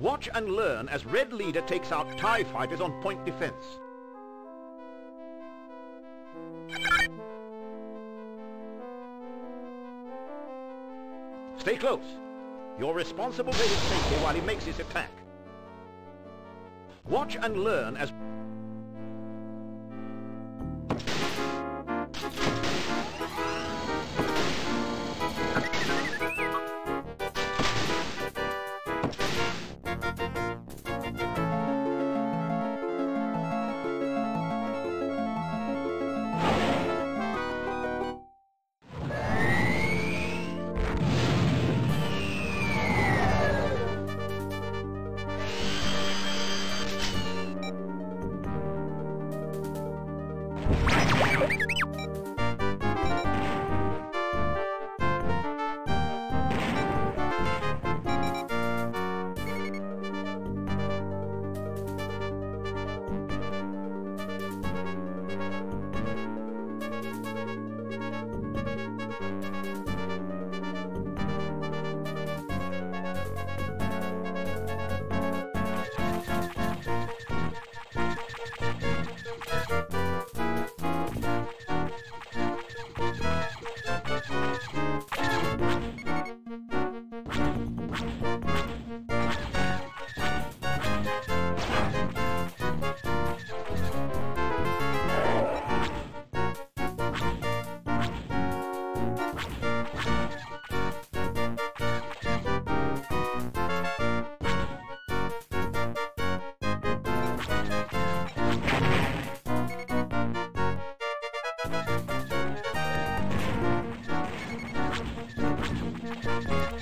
Watch and learn as Red Leader takes out TIE fighters on point defense. Stay close. You're responsible for his safety while he makes his attack. Watch and learn as...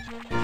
Thank you.